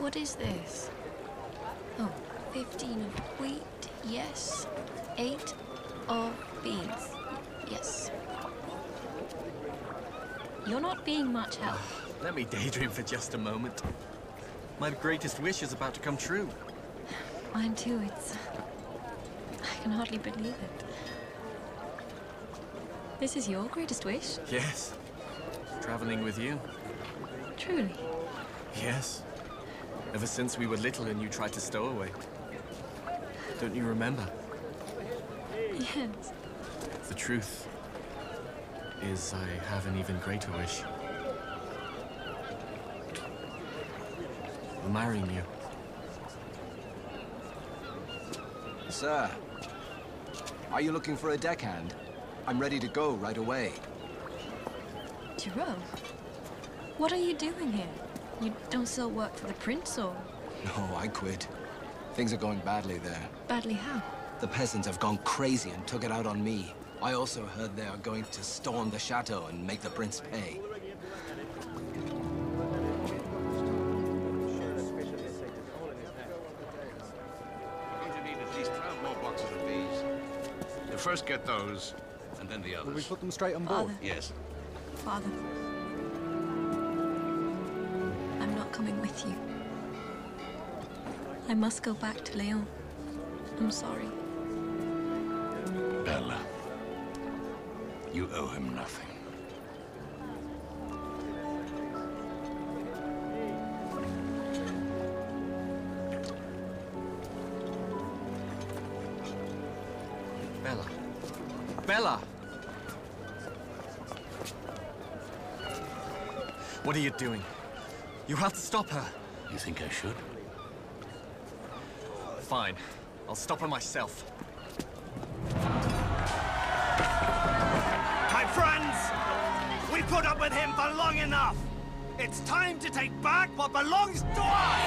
What is this? Oh, 15 of wheat, yes. 8 of beans, yes. You're not being much help. Let me daydream for just a moment. My greatest wish is about to come true. Mine too, it's... I can hardly believe it. This is your greatest wish? Yes. Traveling with you. Truly? Yes. Ever since we were little and you tried to stow away. Don't you remember? Yes. The truth is I have an even greater wish. I'm marrying you. Sir, are you looking for a deckhand? I'm ready to go right away. Jerome, what are you doing here? You don't still work for the prince, or No, I quit. Things are going badly there. badly how? The peasants have gone crazy and took it out on me. I also heard they are going to storm the chateau and make the prince pay. To need at least 12 more boxes of these. You first get those, and then the Will we put them straight on board? Father, Yes. father. Must go back to Leon. I'm sorry. Bella, you owe him nothing. Bella. Bella! What are you doing? You have to stop her. You think I should? Fine. I'll stop her myself. My friends, we put up with him for long enough. It's time to take back what belongs to us.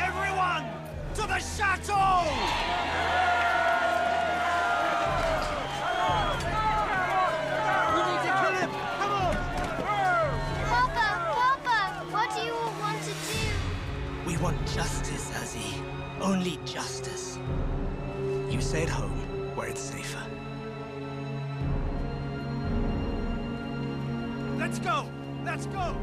Everyone, to the chateau! Want justice, Azzy. Only justice. You stay at home, where it's safer. Let's go! Let's go!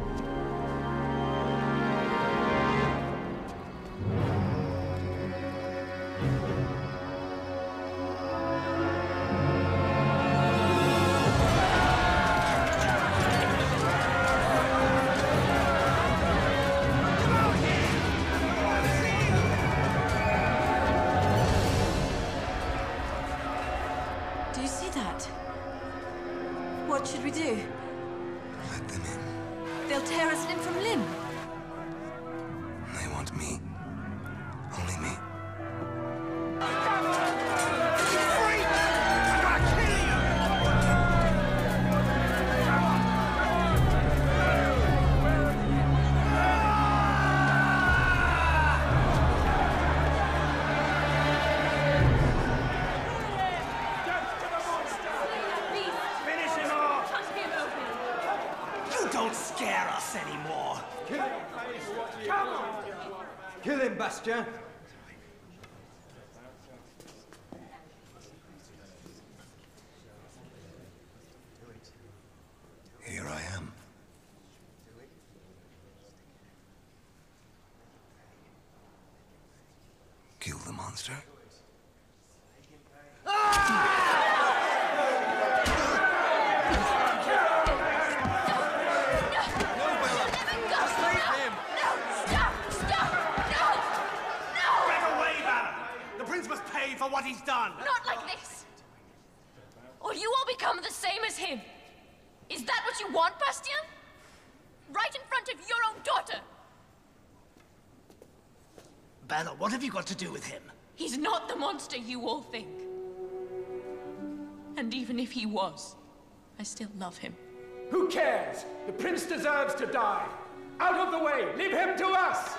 Want me. Don't scare us anymore. Kill him, Bastien! Here I am. Kill the monster. Get away, Valor! The prince must pay for what he's done. Not like this! Or you all become the same as him. Is that what you want, Bastien? Right in front of your own daughter. Valor, what have you got to do with him? He's not the monster you all think. And even if he was, I still love him. Who cares? The prince deserves to die. Out of the way! Leave him to us!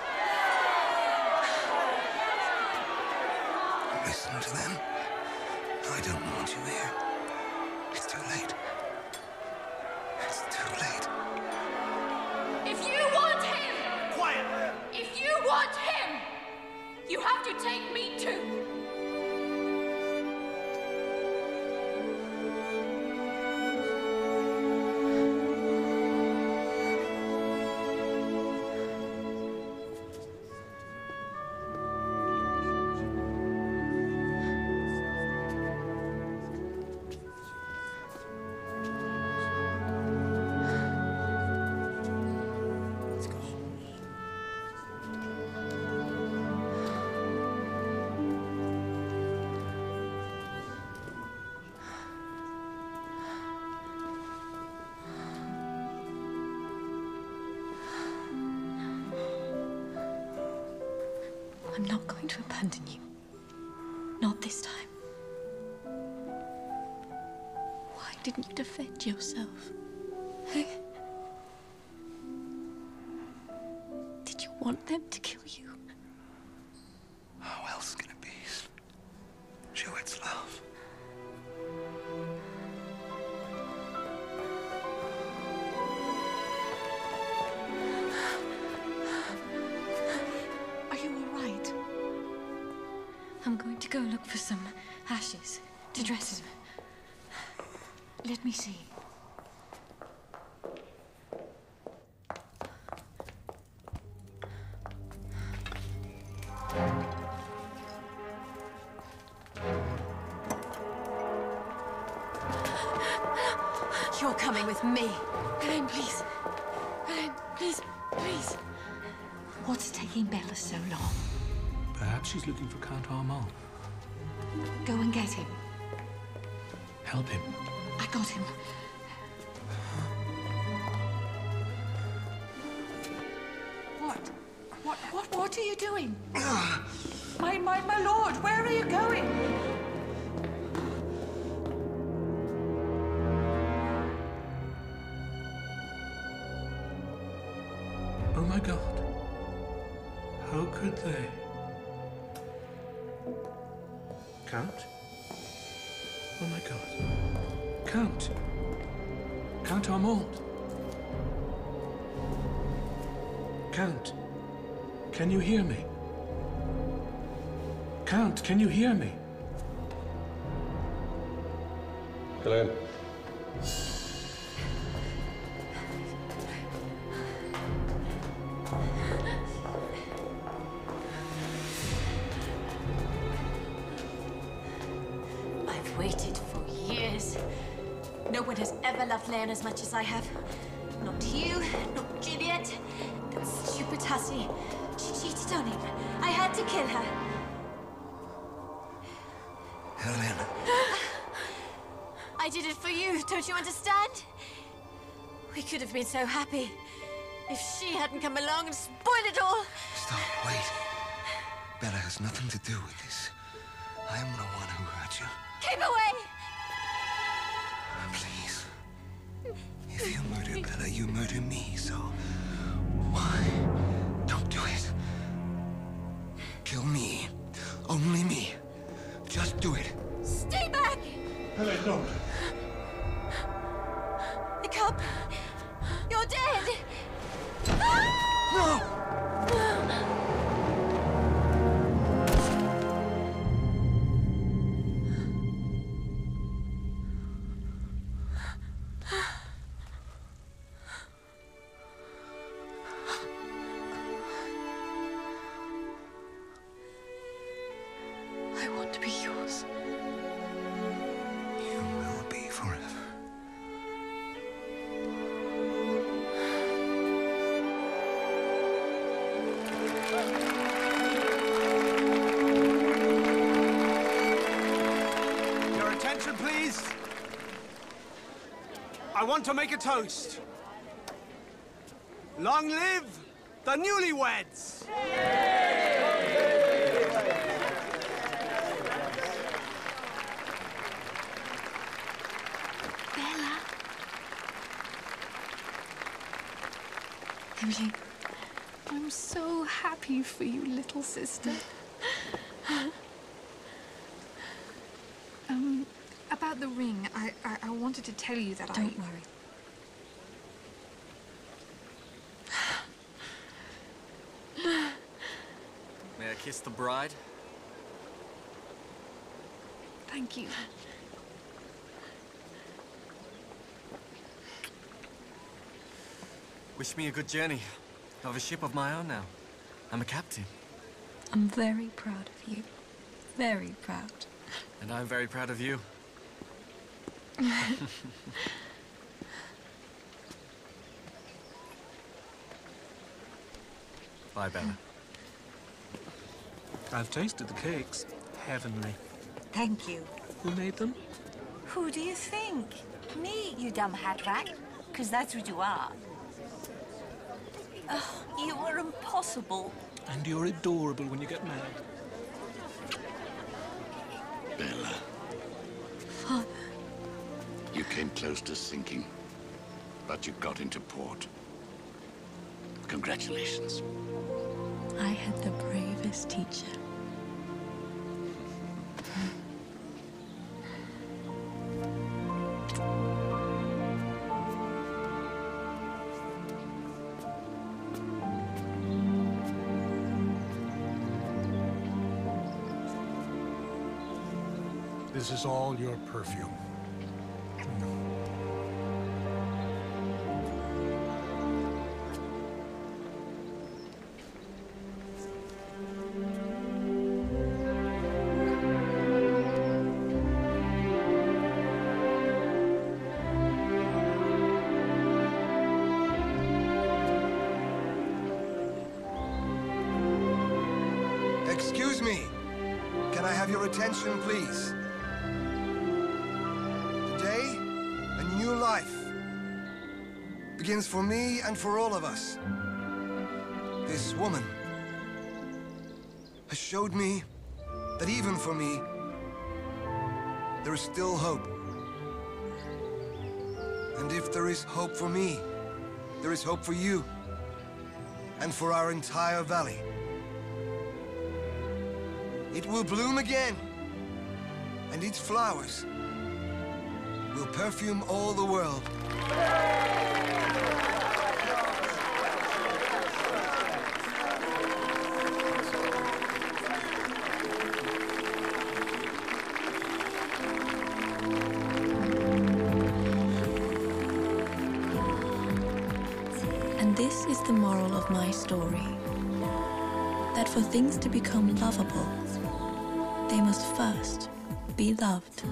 I'm not going to abandon you. Not this time. Why didn't you defend yourself? Did you want them to kill you? Go look for some ashes to dress him. Let me see. You're coming with me. Helen, please. Helen, please, please. What's taking Bella so long? Perhaps she's looking for Count Armand. Go and get him. Help him. I got him. What? What? What? What are you doing? Ah. my, my, my lord, where are you going? My god. Count. Count Armand. Count. Can you hear me? Count, can you hear me? Helene. Waited for years. No one has ever loved Leon as much as I have. Not you, not Juliet. That stupid hussy. She cheated on him. I had to kill her. Helena. I did it for you, don't you understand? We could have been so happy. If she hadn't come along and spoiled it all. Stop, wait. Bella has nothing to do with this. I am the one who hurt you. Keep away! Please. If you murder Bella, you murder me, so why? Don't do it. Kill me. Only me. Just do it. Stay back! Helene, don't. I want to make a toast. Long live the newlyweds! Bella. Emily. I'm so happy for you, little sister. um, about the ring, wanted to tell you that I... Don't worry. May I kiss the bride? Thank you. Wish me a good journey. I have a ship of my own now. I'm a captain. I'm very proud of you. Very proud. And I'm very proud of you. Bye, Bella. I've tasted the cakes. Heavenly. Thank you. Who made them? Who do you think? Me, you dumb hat rack. Because that's what you are. Oh, you are impossible. And you're adorable when you get mad. You came close to sinking, but you got into port. Congratulations. I had the bravest teacher. This is all your perfume. Attention, please? Today, a new life begins for me and for all of us. This woman has showed me that even for me, there is still hope. And if there is hope for me, there is hope for you and for our entire valley. It will bloom again, and its flowers will perfume all the world. And this is the moral of my story that for things to become lovable, they must first be loved.